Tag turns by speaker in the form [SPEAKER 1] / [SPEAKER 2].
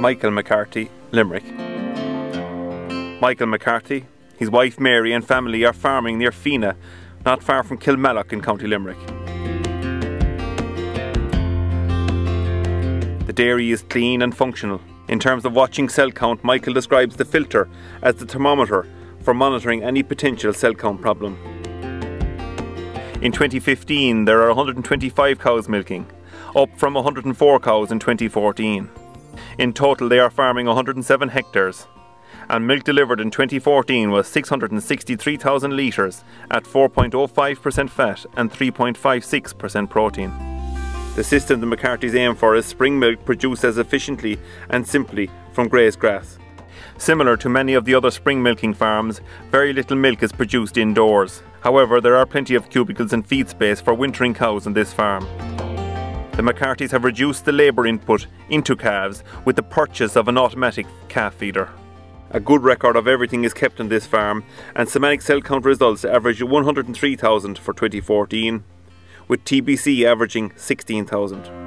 [SPEAKER 1] Michael McCarthy, Limerick. Michael McCarthy, his wife Mary and family are farming near Feenagh, not far from Kilmallock in County Limerick. The dairy is clean and functional. In terms of watching cell count, Michael describes the filter as the thermometer for monitoring any potential cell count problem. In 2015, there are 125 cows milking, up from 104 cows in 2014. In total, they are farming 107 hectares, and milk delivered in 2014 was 663,000 litres at 4.05% fat and 3.56% protein. The system the McCarthy's aim for is spring milk produced as efficiently and simply from grazed grass. Similar to many of the other spring milking farms, very little milk is produced indoors. However, there are plenty of cubicles and feed space for wintering cows on this farm. The McCarthys have reduced the labour input into calves with the purchase of an automatic calf feeder. A good record of everything is kept on this farm and somatic cell count results average 103,000 for 2014 with TBC averaging 16,000.